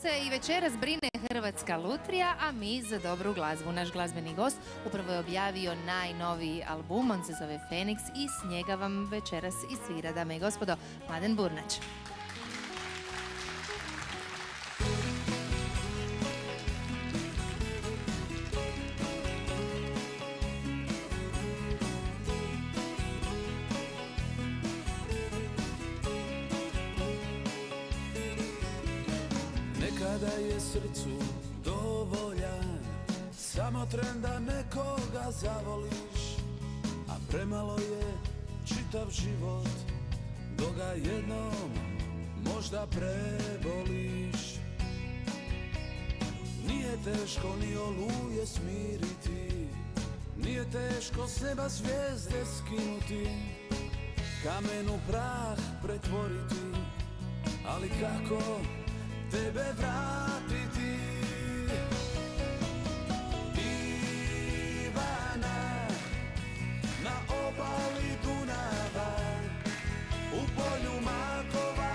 se i večeras brine Hrvatska lutrija, a mi za dobru glazbu. Naš glazbeni gost upravo je objavio najnoviji album, on se zove Fenix i s njega vam večeras i svira, dame i gospodo, Mladen Burnać. Nekada je srcu dovoljan Samo tren da nekoga zavoliš A premalo je čitav život Do ga jednom možda preboliš. Nije teško ni oluje smiriti Nije teško s neba zvijezde skinuti Kamen u prah pretvoriti Ali kako tebe vratiti. Ivana na obali Dunava u polju makova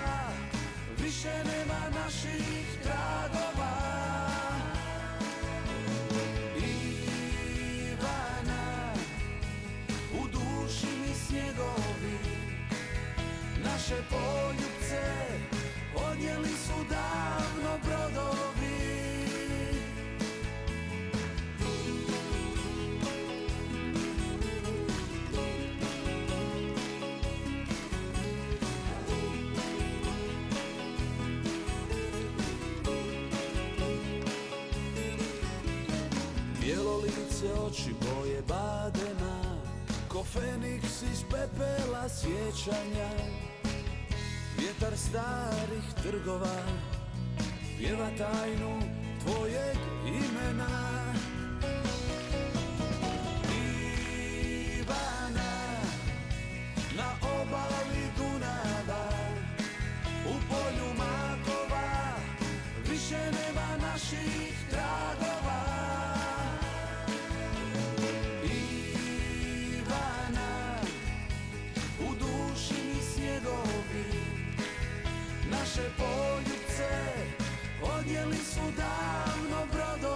više nema naših tragova Ivana u duši mi snjegovi naše poljubce odnijeli su davno Bijelo lice, oči boje badena Ko Feniks iz pepela sjećanja. Vjetar starih trgova Pjeva tajnu tvojeg imena naše poljubce odnijeli su davno brodovi